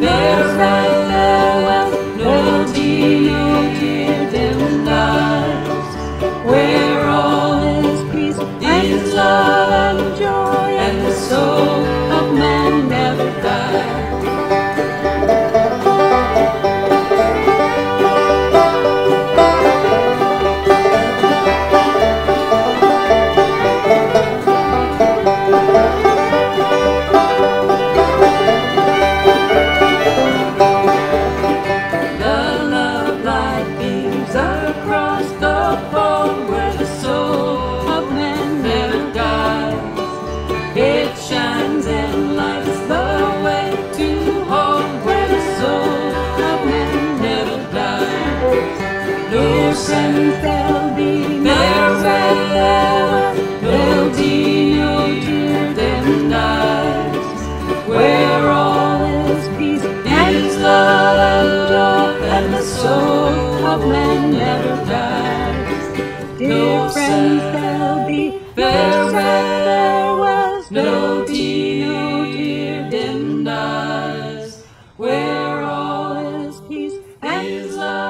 There's never dies. Dear friends, there'll be farewell. There was no tea, no tear, dim dies. Where all is peace and love.